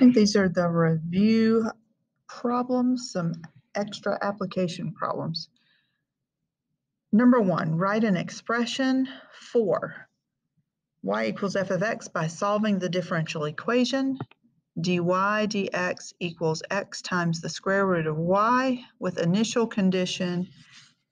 think these are the review problems, some extra application problems. Number one, write an expression for y equals f of x by solving the differential equation dy dx equals x times the square root of y with initial condition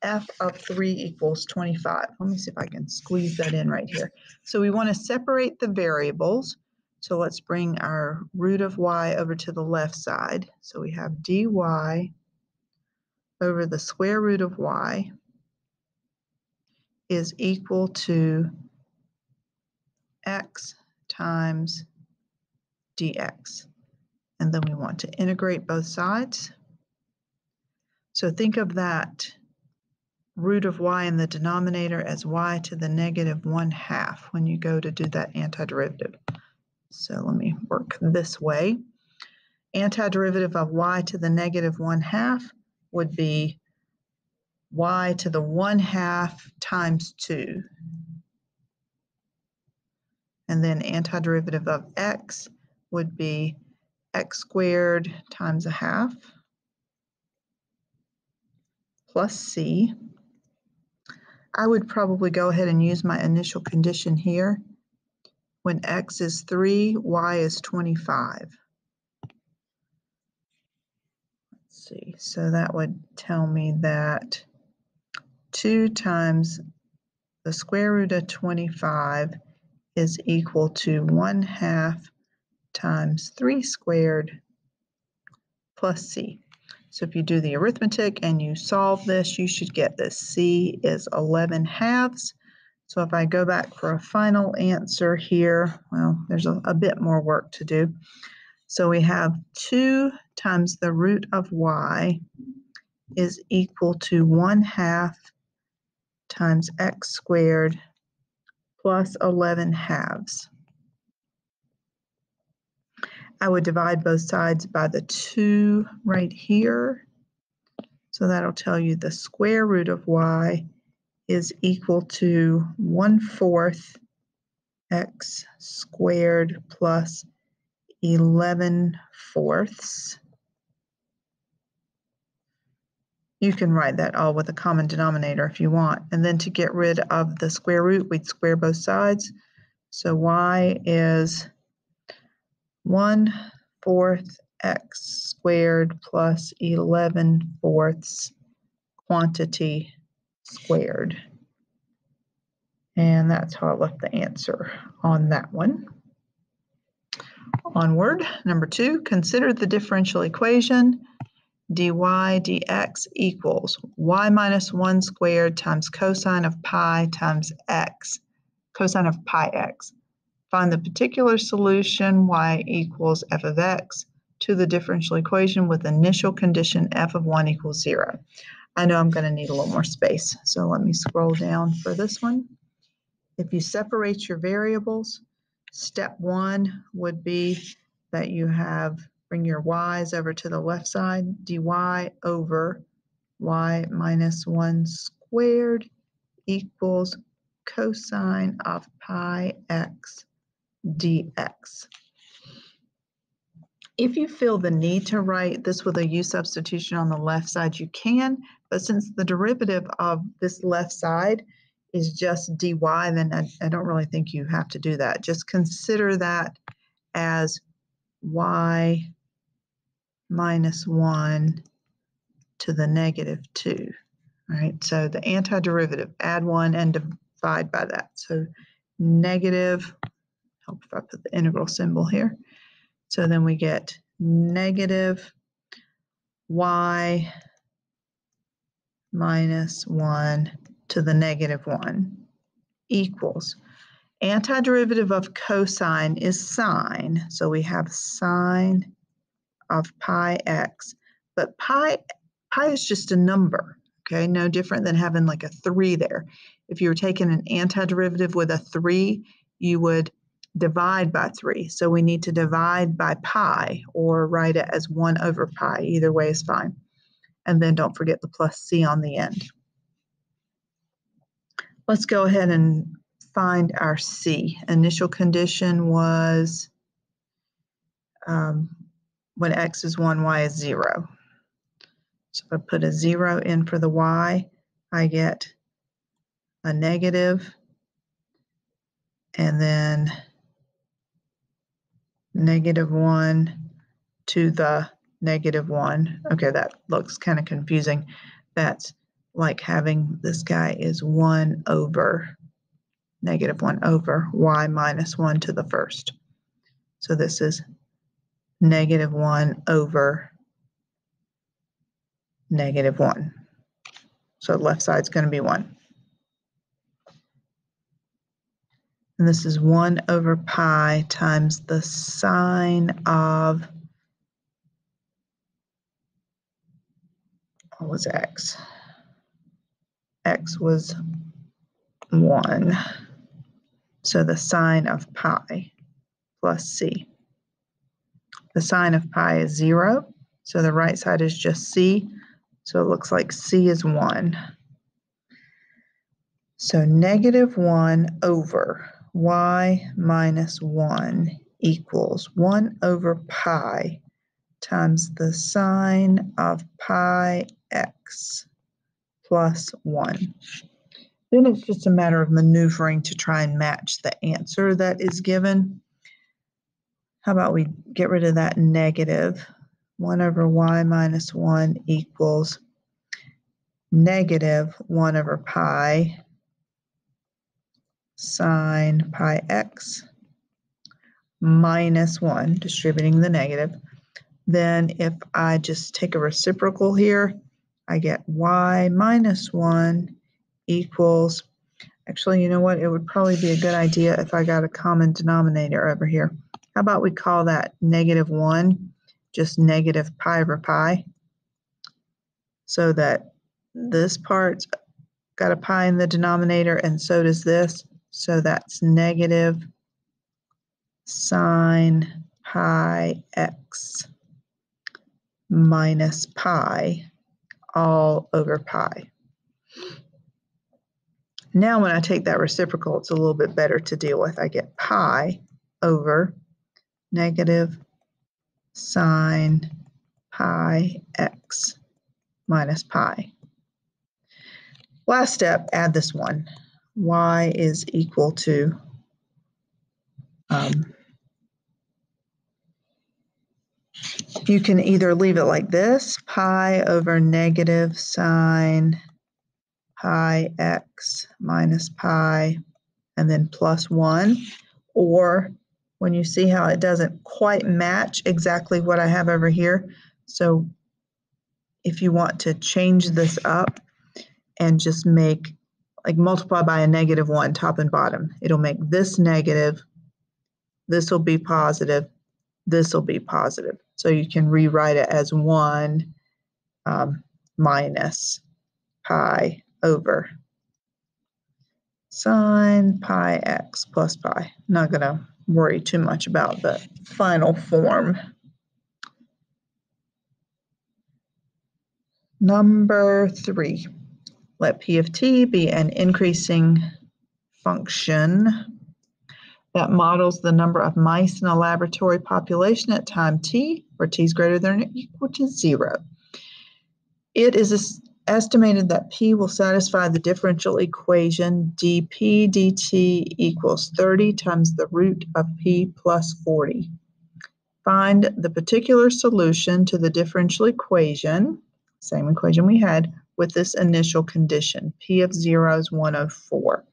f of 3 equals 25. Let me see if I can squeeze that in right here. So we want to separate the variables. So let's bring our root of y over to the left side. So we have dy over the square root of y is equal to x times dx. And then we want to integrate both sides. So think of that root of y in the denominator as y to the negative 1 half when you go to do that antiderivative. So let me work this way. Antiderivative of y to the negative 1 half would be y to the 1 half times 2. And then antiderivative of x would be x squared times a half plus c. I would probably go ahead and use my initial condition here. When x is 3, y is 25. Let's see, so that would tell me that 2 times the square root of 25 is equal to 1 half times 3 squared plus c. So if you do the arithmetic and you solve this, you should get this. c is 11 halves. So if I go back for a final answer here, well, there's a, a bit more work to do. So we have 2 times the root of y is equal to 1 half times x squared plus 11 halves. I would divide both sides by the 2 right here. So that'll tell you the square root of y is equal to 1 fourth x squared plus 11 fourths. You can write that all with a common denominator if you want. And then to get rid of the square root, we'd square both sides. So y is 1 fourth x squared plus 11 fourths quantity squared. And that's how I left the answer on that one. Onward, number two, consider the differential equation dy dx equals y minus 1 squared times cosine of pi times x, cosine of pi x. Find the particular solution y equals f of x to the differential equation with initial condition f of 1 equals 0. I know I'm going to need a little more space, so let me scroll down for this one. If you separate your variables, step one would be that you have, bring your y's over to the left side, dy over y minus 1 squared equals cosine of pi x dx. If you feel the need to write this with a u substitution on the left side, you can, but since the derivative of this left side is just dy, then I, I don't really think you have to do that. Just consider that as y minus 1 to the negative 2. All right, so the antiderivative, add 1 and divide by that. So negative help if I put the integral symbol here. So then we get negative y minus 1 to the negative 1 equals antiderivative of cosine is sine. So we have sine of pi x, but pi, pi is just a number, okay? No different than having like a 3 there. If you were taking an antiderivative with a 3, you would divide by 3. So we need to divide by pi or write it as 1 over pi. Either way is fine. And then don't forget the plus c on the end. Let's go ahead and find our c. Initial condition was um, when x is 1, y is 0. So if I put a 0 in for the y, I get a negative, and then negative 1 to the negative 1. Okay, that looks kind of confusing. That's like having this guy is 1 over negative 1 over y minus 1 to the first. So this is negative 1 over negative 1. So the left side's going to be 1. And this is 1 over pi times the sine of, what was x? x was 1. So the sine of pi plus c. The sine of pi is 0, so the right side is just c. So it looks like c is 1. So negative 1 over y minus 1 equals 1 over pi times the sine of pi x plus 1. Then it's just a matter of maneuvering to try and match the answer that is given. How about we get rid of that negative? 1 over y minus 1 equals negative 1 over pi sine pi x minus 1, distributing the negative. Then if I just take a reciprocal here, I get y minus 1 equals, actually, you know what? It would probably be a good idea if I got a common denominator over here. How about we call that negative 1 just negative pi over pi so that this part's got a pi in the denominator and so does this. So that's negative sine pi x minus pi all over pi. Now when I take that reciprocal, it's a little bit better to deal with. I get pi over negative sine pi x minus pi. Last step, add this one. Y is equal to um, you can either leave it like this, pi over negative sine pi x minus pi, and then plus 1, or when you see how it doesn't quite match exactly what I have over here. So if you want to change this up and just make, like multiply by a negative 1 top and bottom, it'll make this negative, this will be positive, this will be positive. So you can rewrite it as 1 um, minus pi over sine pi x plus pi. Not going to worry too much about the final form. Number three, let P of t be an increasing function that models the number of mice in a laboratory population at time t, where t is greater than or equal to zero. It is estimated that P will satisfy the differential equation dP dt equals 30 times the root of P plus 40. Find the particular solution to the differential equation, same equation we had, with this initial condition. P of 0 is 104.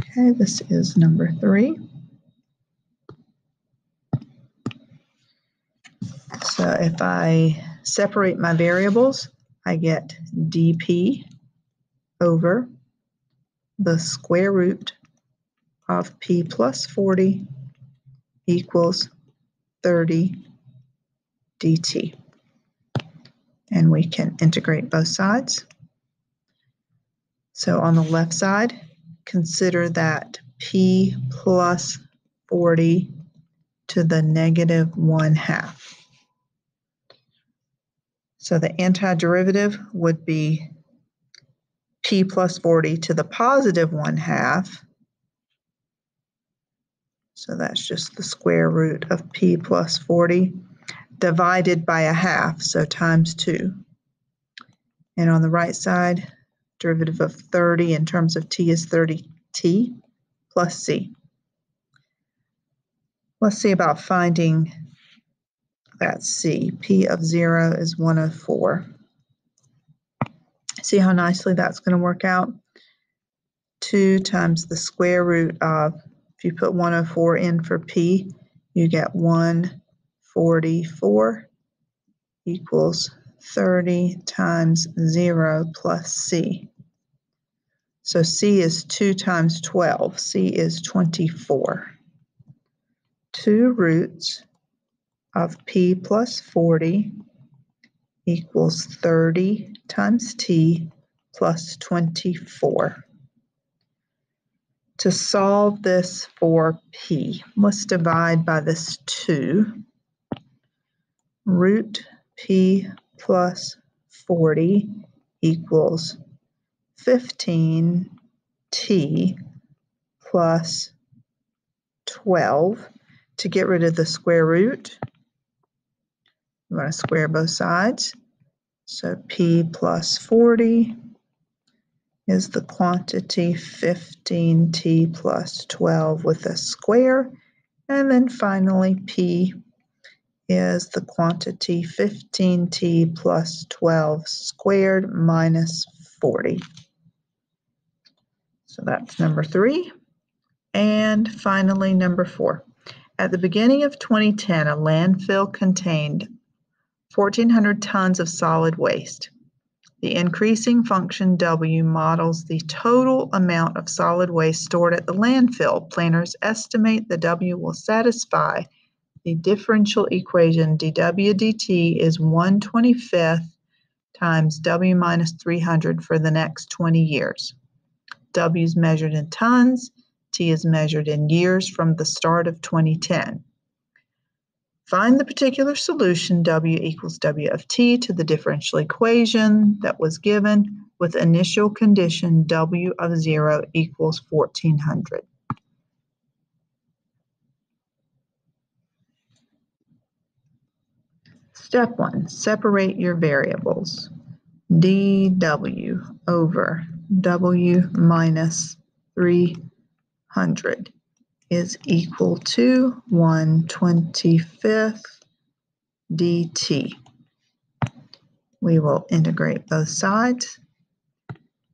Okay, this is number three. So if I separate my variables, I get dp over the square root of p plus 40 equals 30 dt. And we can integrate both sides. So on the left side, consider that p plus 40 to the negative 1 half. So the antiderivative would be p plus 40 to the positive 1 half. So that's just the square root of p plus 40 divided by a half, so times 2. And on the right side, derivative of 30 in terms of t is 30t plus c. Let's see about finding that c. p of 0 is 104. See how nicely that's going to work out? 2 times the square root of, if you put 104 in for p, you get 144 equals 30 times 0 plus c. So c is 2 times 12. c is 24. 2 roots of p plus 40 equals 30 times t plus 24. To solve this for p, let's divide by this 2. Root p plus 40 equals 15t plus 12. To get rid of the square root, we want to square both sides. So p plus 40 is the quantity 15t plus 12 with a square. And then finally, p is the quantity 15t plus 12 squared minus 40. So that's number three. And finally, number four. At the beginning of 2010, a landfill contained 1,400 tons of solid waste. The increasing function W models the total amount of solid waste stored at the landfill. Planners estimate the W will satisfy the differential equation dW dt is 1 25th times W minus 300 for the next 20 years. W is measured in tons, T is measured in years from the start of 2010. Find the particular solution W equals W of t to the differential equation that was given with initial condition W of 0 equals 1400. Step 1. Separate your variables. dW over W minus 300 is equal to 1 25th dt. We will integrate both sides.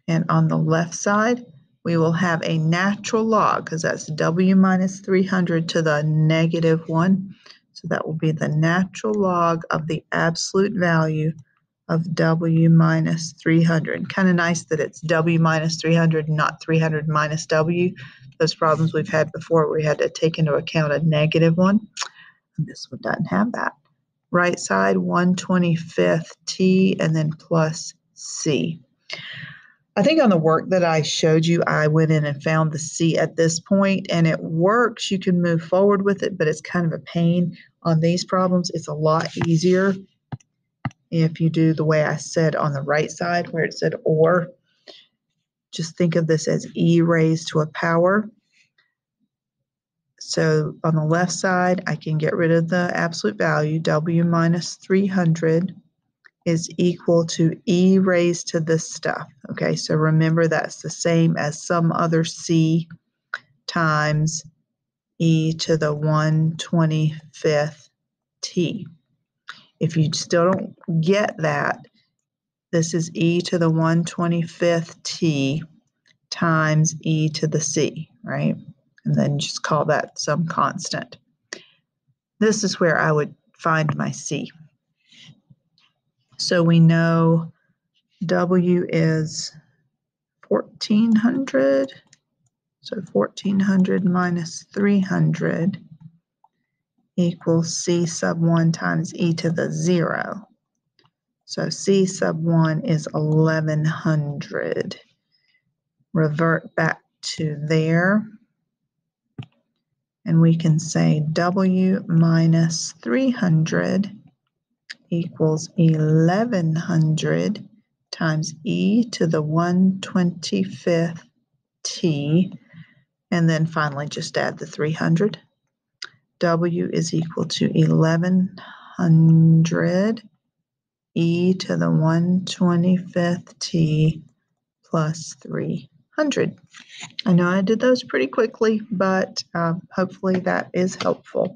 And on the left side, we will have a natural log because that's w minus 300 to the negative 1. So that will be the natural log of the absolute value of w minus 300. Kind of nice that it's w minus 300, not 300 minus w those problems we've had before we had to take into account a negative one. And this one doesn't have that. Right side, 125th T and then plus C. I think on the work that I showed you, I went in and found the C at this point and it works. You can move forward with it, but it's kind of a pain. On these problems, it's a lot easier if you do the way I said on the right side where it said or. Just think of this as e raised to a power. So on the left side, I can get rid of the absolute value. W minus 300 is equal to e raised to this stuff. Okay, so remember that's the same as some other c times e to the 125th t. If you still don't get that, this is e to the 125th t times e to the c, right? And then just call that some constant. This is where I would find my c. So we know w is 1400. So 1400 minus 300 equals c sub 1 times e to the 0. So C sub 1 is 1100. Revert back to there. And we can say W minus 300 equals 1100 times e to the 125th t. And then finally just add the 300. W is equal to 1100 e to the 125th t plus 300. I know I did those pretty quickly, but uh, hopefully that is helpful.